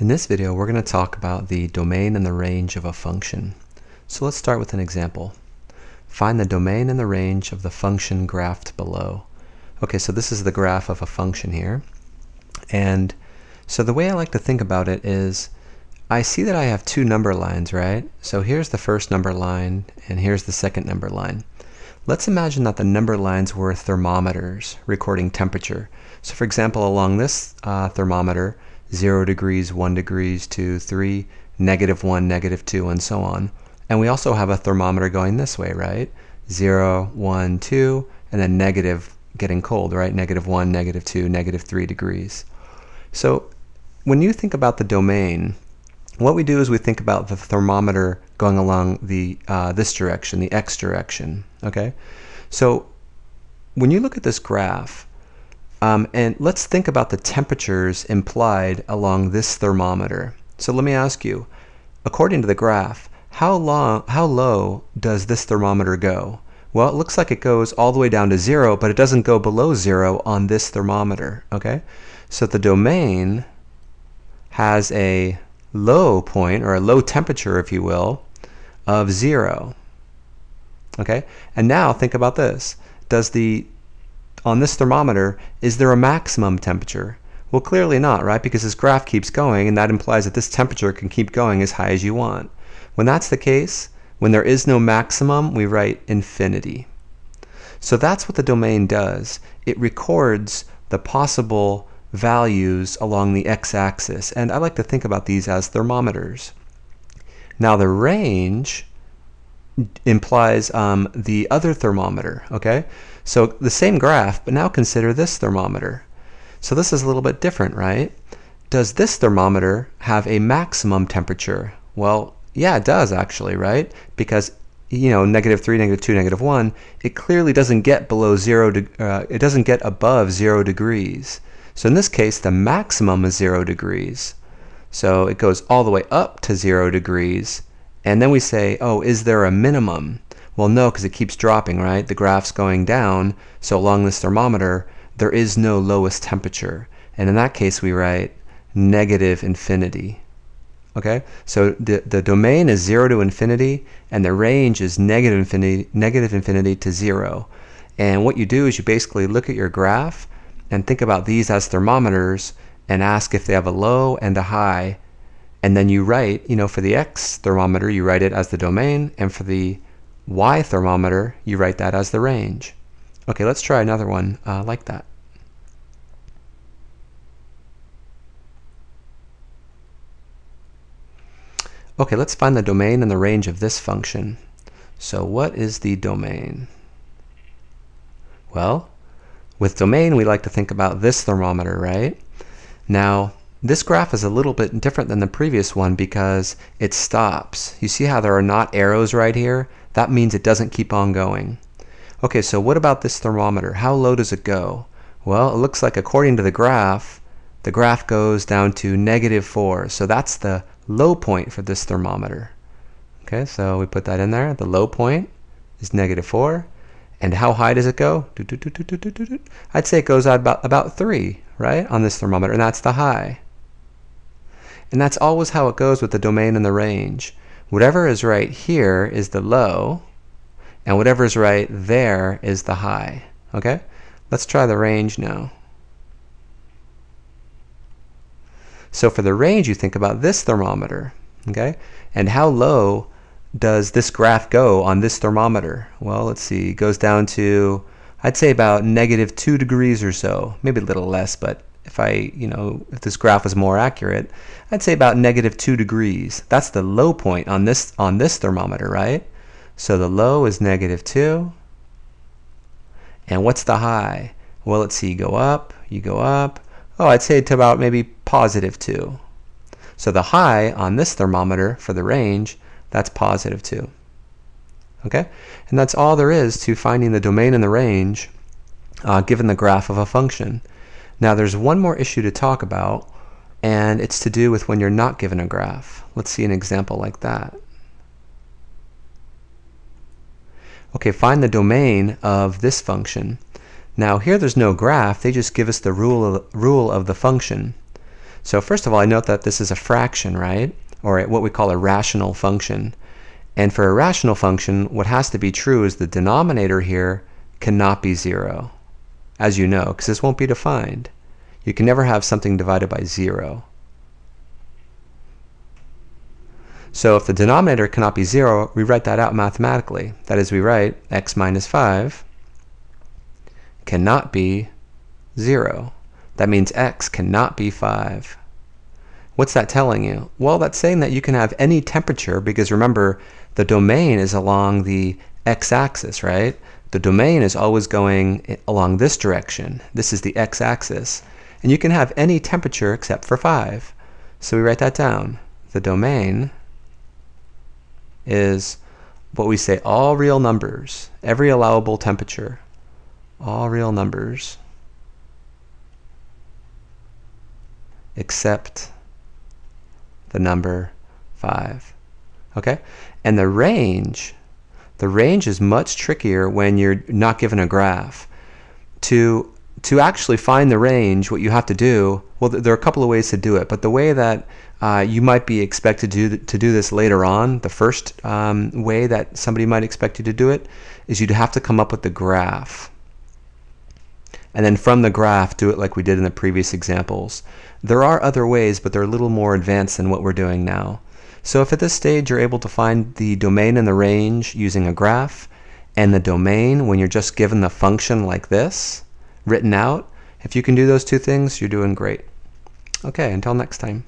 In this video, we're going to talk about the domain and the range of a function. So let's start with an example. Find the domain and the range of the function graphed below. Okay, so this is the graph of a function here. And so the way I like to think about it is, I see that I have two number lines, right? So here's the first number line, and here's the second number line. Let's imagine that the number lines were thermometers recording temperature. So for example, along this uh, thermometer, 0 degrees, 1 degrees, 2, 3, negative 1, negative 2, and so on. And we also have a thermometer going this way, right? 0, 1, 2, and then negative getting cold, right? Negative 1, negative 2, negative 3 degrees. So when you think about the domain, what we do is we think about the thermometer going along the uh, this direction, the x direction. Okay, so when you look at this graph, um, and let's think about the temperatures implied along this thermometer. So let me ask you, according to the graph, how long, how low does this thermometer go? Well, it looks like it goes all the way down to zero, but it doesn't go below zero on this thermometer. Okay, so the domain has a low point, or a low temperature, if you will, of zero. Okay, and now think about this. Does the, on this thermometer, is there a maximum temperature? Well, clearly not, right? Because this graph keeps going, and that implies that this temperature can keep going as high as you want. When that's the case, when there is no maximum, we write infinity. So that's what the domain does. It records the possible values along the x-axis. And I like to think about these as thermometers. Now the range implies um, the other thermometer, okay? So the same graph, but now consider this thermometer. So this is a little bit different, right? Does this thermometer have a maximum temperature? Well, yeah, it does actually, right? Because you know, negative 3, negative 2, negative 1, it clearly doesn't get below 0, de- uh, it doesn't get above 0 degrees. So in this case, the maximum is 0 degrees. So it goes all the way up to 0 degrees. And then we say, oh, is there a minimum? Well, no, because it keeps dropping, right? The graph's going down. So along this thermometer, there is no lowest temperature. And in that case, we write negative infinity. Okay, so the, the domain is 0 to infinity, and the range is negative infinity, negative infinity to 0. And what you do is you basically look at your graph and think about these as thermometers and ask if they have a low and a high. And then you write, you know, for the X thermometer, you write it as the domain, and for the Y thermometer, you write that as the range. Okay, let's try another one uh, like that. Okay, let's find the domain and the range of this function. So what is the domain? Well, with domain, we like to think about this thermometer, right? Now, this graph is a little bit different than the previous one because it stops. You see how there are not arrows right here? That means it doesn't keep on going. Okay, so what about this thermometer? How low does it go? Well, it looks like according to the graph, the graph goes down to negative 4. So that's the low point for this thermometer. Okay, so we put that in there. The low point is negative 4. And how high does it go? I'd say it goes out about, about 3, right, on this thermometer, and that's the high. And that's always how it goes with the domain and the range. Whatever is right here is the low, and whatever is right there is the high. Okay? Let's try the range now. So for the range, you think about this thermometer, okay? And how low does this graph go on this thermometer? Well, let's see, it goes down to, I'd say about negative two degrees or so, maybe a little less, but if I, you know, if this graph was more accurate, I'd say about negative two degrees. That's the low point on this, on this thermometer, right? So the low is negative two. And what's the high? Well, let's see, you go up, you go up. Oh, I'd say to about maybe positive two. So the high on this thermometer for the range that's positive 2. Okay? And that's all there is to finding the domain and the range uh, given the graph of a function. Now there's one more issue to talk about, and it's to do with when you're not given a graph. Let's see an example like that. Okay, find the domain of this function. Now here there's no graph, they just give us the rule of, rule of the function. So first of all, I note that this is a fraction, right? Or what we call a rational function. And for a rational function, what has to be true is the denominator here cannot be 0, as you know, because this won't be defined. You can never have something divided by 0. So if the denominator cannot be 0, we write that out mathematically. That is, we write x minus 5 cannot be 0. That means x cannot be 5. What's that telling you? Well, that's saying that you can have any temperature because remember, the domain is along the x-axis, right? The domain is always going along this direction. This is the x-axis. And you can have any temperature except for 5. So we write that down. The domain is what we say all real numbers, every allowable temperature, all real numbers, except the number 5. Okay? And the range, the range is much trickier when you're not given a graph. To to actually find the range, what you have to do, well, there are a couple of ways to do it, but the way that uh, you might be expected to do, to do this later on, the first um, way that somebody might expect you to do it, is you'd have to come up with the graph. And then from the graph, do it like we did in the previous examples. There are other ways, but they're a little more advanced than what we're doing now. So if at this stage you're able to find the domain and the range using a graph, and the domain when you're just given the function like this, written out. If you can do those two things, you're doing great. Okay, until next time.